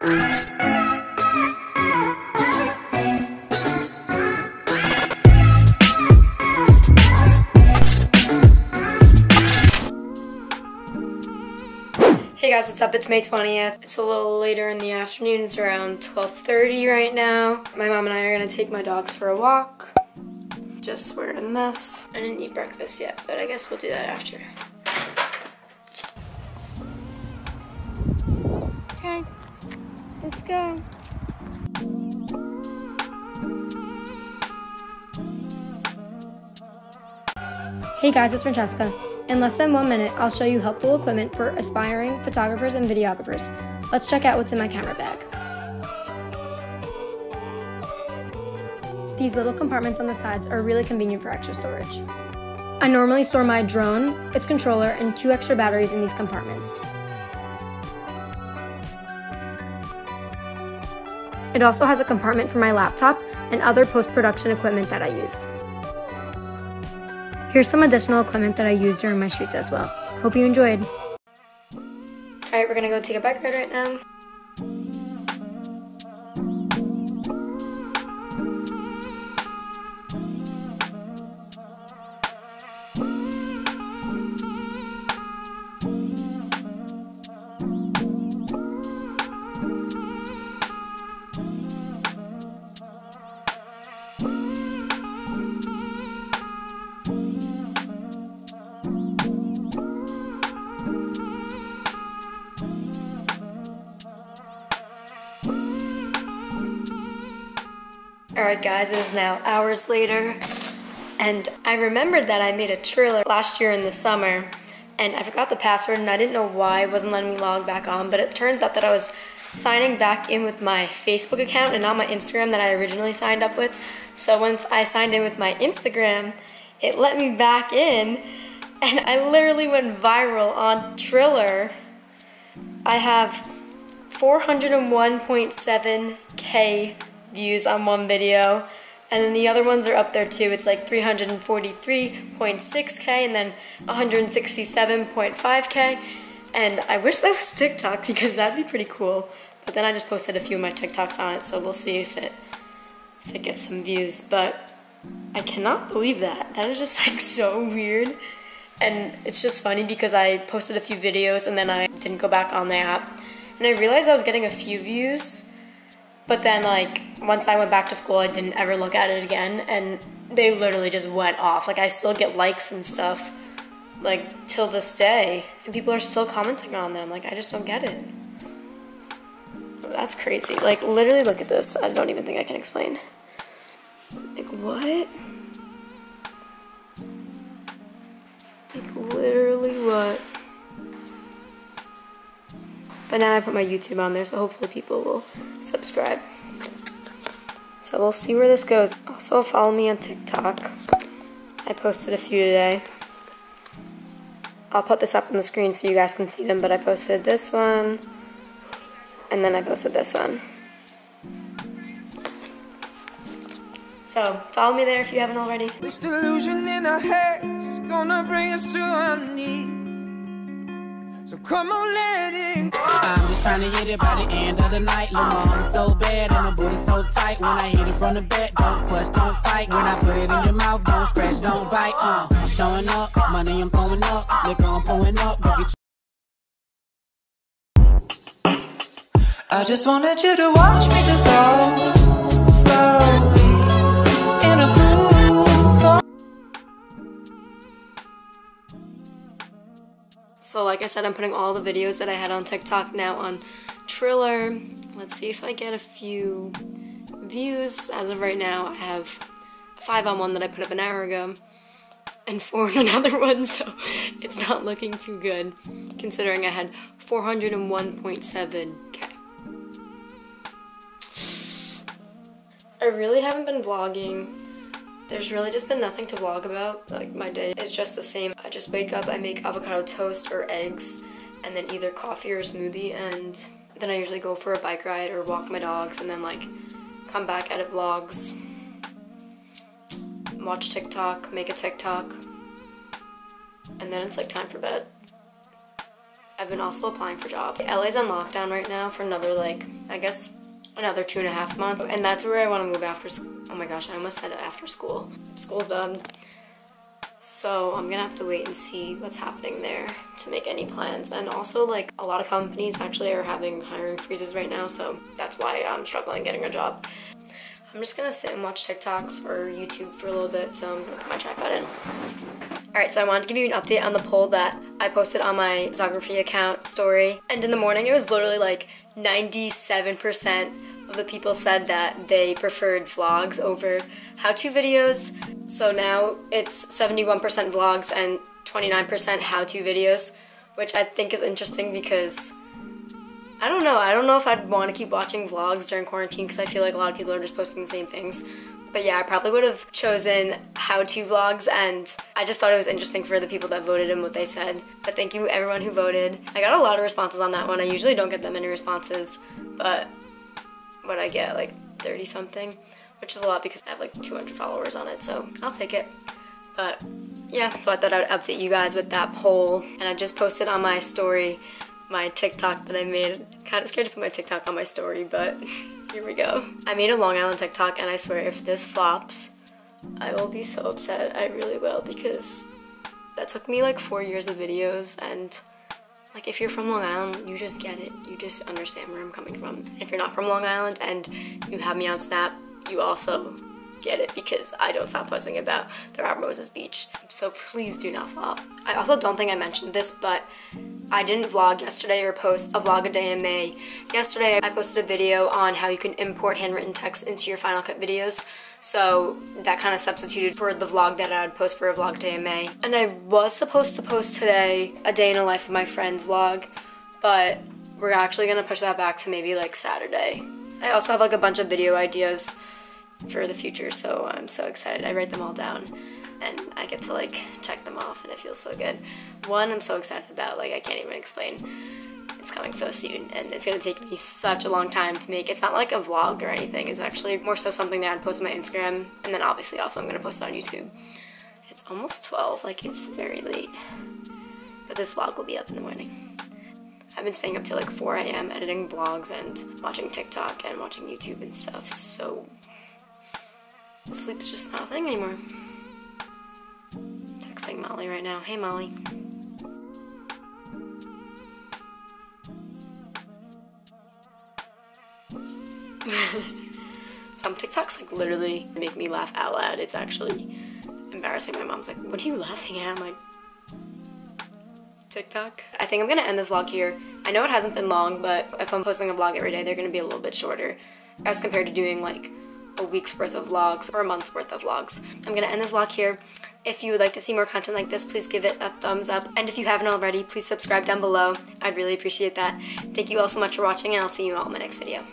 Hey guys, what's up? It's May 20th. It's a little later in the afternoon. It's around 12.30 right now. My mom and I are gonna take my dogs for a walk. Just wearing this. I didn't eat breakfast yet, but I guess we'll do that after. Go. Hey guys, it's Francesca. In less than one minute, I'll show you helpful equipment for aspiring photographers and videographers. Let's check out what's in my camera bag. These little compartments on the sides are really convenient for extra storage. I normally store my drone, its controller, and two extra batteries in these compartments. It also has a compartment for my laptop and other post-production equipment that I use. Here's some additional equipment that I use during my shoots as well. Hope you enjoyed. Alright, we're gonna go take a bike ride right now. Alright guys, it is now hours later and I remembered that I made a Triller last year in the summer and I forgot the password and I didn't know why it wasn't letting me log back on but it turns out that I was signing back in with my Facebook account and not my Instagram that I originally signed up with. So once I signed in with my Instagram, it let me back in and I literally went viral on Triller. I have 401.7k views on one video. And then the other ones are up there too. It's like 343.6K and then 167.5K. And I wish that was TikTok because that'd be pretty cool. But then I just posted a few of my TikToks on it, so we'll see if it if it gets some views. But I cannot believe that. That is just like so weird. And it's just funny because I posted a few videos and then I didn't go back on the app. And I realized I was getting a few views but then, like, once I went back to school, I didn't ever look at it again, and they literally just went off. Like, I still get likes and stuff, like, till this day, and people are still commenting on them. Like, I just don't get it. That's crazy. Like, literally, look at this. I don't even think I can explain. Like, what? Like, literally, But now I put my YouTube on there, so hopefully people will subscribe. So we'll see where this goes. Also follow me on TikTok. I posted a few today. I'll put this up on the screen so you guys can see them, but I posted this one, and then I posted this one. So follow me there if you haven't already. This delusion in our heads is gonna bring us to our knees. So come on, let it go. I'm just trying to hit it by the end of the night. Lil' mama so bad and my booty so tight. When I hit it from the back, don't fuss, don't fight. When I put it in your mouth, don't scratch, don't bite. Uh, I'm showing up, money I'm pouring up, liquor I'm pouring up. Go get I just wanted you to watch me dissolve So like I said, I'm putting all the videos that I had on TikTok now on Triller. Let's see if I get a few views. As of right now, I have five on one that I put up an hour ago and four on another one, so it's not looking too good considering I had 401.7k. I really haven't been vlogging there's really just been nothing to vlog about. Like my day is just the same. I just wake up, I make avocado toast or eggs, and then either coffee or smoothie, and then I usually go for a bike ride or walk my dogs, and then like come back, edit vlogs, watch TikTok, make a TikTok, and then it's like time for bed. I've been also applying for jobs. LA's on lockdown right now for another like, I guess another two and a half months. And that's where I want to move after school. Oh my gosh, I almost said after school. School's done. So I'm gonna have to wait and see what's happening there to make any plans. And also like a lot of companies actually are having hiring freezes right now. So that's why I'm struggling getting a job. I'm just gonna sit and watch TikToks or YouTube for a little bit. So I'm gonna put my tripod in. All right, so I wanted to give you an update on the poll that I posted on my photography account story. And in the morning, it was literally like 97% of the people said that they preferred vlogs over how-to videos. So now it's 71% vlogs and 29% how-to videos, which I think is interesting because I don't know. I don't know if I'd want to keep watching vlogs during quarantine because I feel like a lot of people are just posting the same things. But yeah, I probably would have chosen how-to vlogs and I just thought it was interesting for the people that voted and what they said. But thank you everyone who voted. I got a lot of responses on that one. I usually don't get that many responses, but what I get, like 30 something, which is a lot because I have like 200 followers on it, so I'll take it. But yeah, so I thought I would update you guys with that poll. And I just posted on my story my TikTok that I made. Kind of scared to put my TikTok on my story, but here we go. I made a Long Island TikTok and I swear if this flops, I will be so upset. I really will because that took me like four years of videos and like if you're from Long Island, you just get it. You just understand where I'm coming from. If you're not from Long Island and you have me on Snap, you also get it because I don't stop posting about the Robert Moses Beach. So please do not flop. I also don't think I mentioned this, but I didn't vlog yesterday or post a vlog a day in May. Yesterday I posted a video on how you can import handwritten text into your Final Cut videos. So that kind of substituted for the vlog that I'd post for a vlog day in May. And I was supposed to post today a day in the life of my friend's vlog, but we're actually gonna push that back to maybe like Saturday. I also have like a bunch of video ideas for the future, so I'm so excited. I write them all down and I get to like check them off and it feels so good. One I'm so excited about, like I can't even explain. It's coming so soon and it's gonna take me such a long time to make. It's not like a vlog or anything, it's actually more so something that I'd post on my Instagram and then obviously also I'm gonna post it on YouTube. It's almost 12, like it's very late. But this vlog will be up in the morning. I've been staying up till like 4 a.m. editing vlogs and watching TikTok and watching YouTube and stuff, so Sleep's just not a thing anymore. Texting Molly right now. Hey, Molly. Some TikToks like literally make me laugh out loud. It's actually embarrassing. My mom's like, what are you laughing at? I'm like, TikTok. I think I'm gonna end this vlog here. I know it hasn't been long, but if I'm posting a vlog every day, they're gonna be a little bit shorter as compared to doing like a week's worth of vlogs or a month's worth of vlogs. I'm gonna end this vlog here. If you would like to see more content like this, please give it a thumbs up. And if you haven't already, please subscribe down below. I'd really appreciate that. Thank you all so much for watching and I'll see you all in my next video.